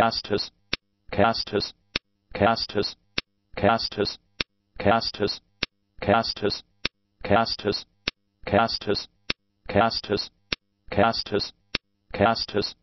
Castus, Castus, Castus, Castus, Castus, Castus, Castus, Castus, Castus, Castus, Castus,